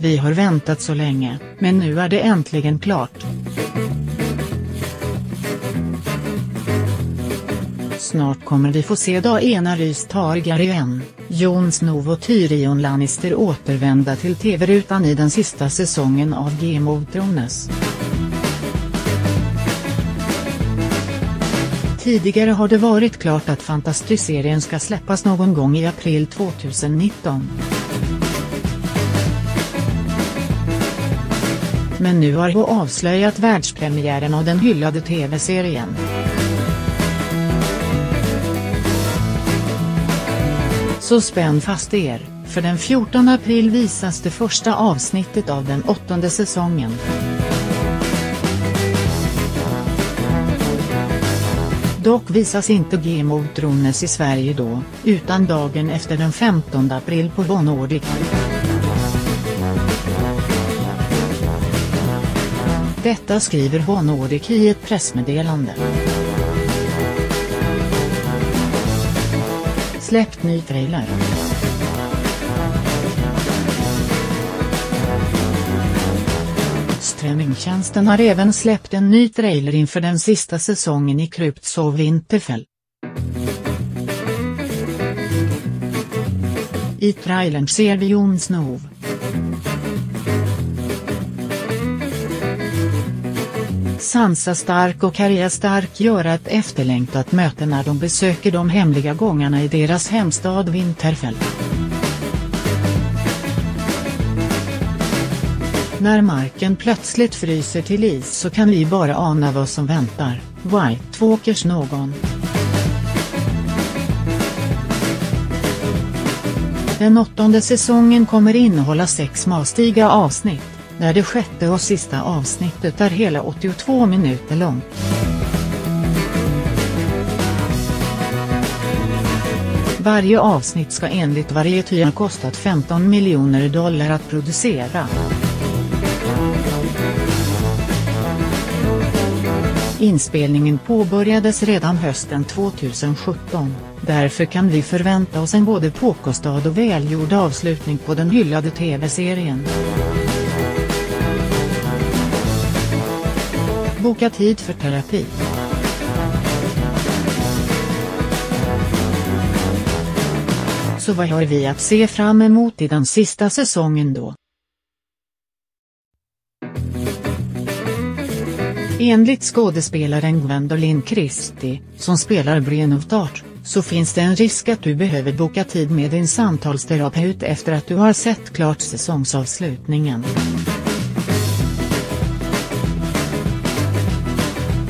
Vi har väntat så länge, men nu är det äntligen klart. Snart kommer vi få se Daena Rys Targaryen, Jon Snow och Tyrion Lannister återvända till tv-rutan i den sista säsongen av Game of Thrones. Tidigare har det varit klart att fantasyserien ska släppas någon gång i april 2019. Men nu har HBO avslöjat världspremiären av den hyllade tv-serien. Så spänn fast er, för den 14 april visas det första avsnittet av den åttonde säsongen. Dock visas inte Game of Thrones i Sverige då, utan dagen efter den 15 april på Von Detta skriver Von i ett pressmeddelande. Släppt ny trailer. Streamingtjänsten har även släppt en ny trailer inför den sista säsongen i Krypts och Winterfell. I trailern ser vi Jon Snow. Sansa Stark och Arya Stark gör ett efterlängtat möte när de besöker de hemliga gångarna i deras hemstad Winterfell. När marken plötsligt fryser till is så kan vi bara ana vad som väntar, White Walkers någon. Den åttonde säsongen kommer innehålla sex mastiga avsnitt, när det sjätte och sista avsnittet är hela 82 minuter långt. Varje avsnitt ska enligt Variety ha kostat 15 miljoner dollar att producera. Inspelningen påbörjades redan hösten 2017, därför kan vi förvänta oss en både påkostad och välgjord avslutning på den hyllade tv-serien. Boka tid för terapi. Så vad har vi att se fram emot i den sista säsongen då? Enligt skådespelaren Gwendolyn Christie, som spelar Brienne of Dart, så finns det en risk att du behöver boka tid med din samtalsterapeut efter att du har sett klart säsongsavslutningen.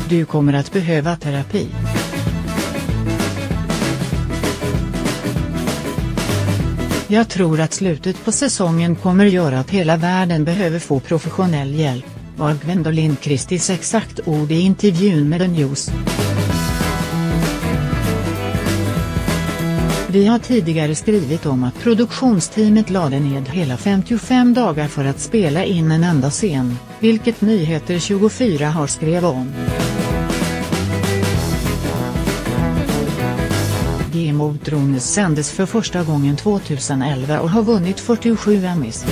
Du kommer att behöva terapi. Jag tror att slutet på säsongen kommer göra att hela världen behöver få professionell hjälp, var Gwendolyn Christies exakt ord i intervjun med The News. Vi har tidigare skrivit om att produktionsteamet lade ned hela 55 dagar för att spela in en enda scen, vilket Nyheter 24 har skrivit om. Game of Thrones sändes för första gången 2011 och har vunnit 47 Emmys.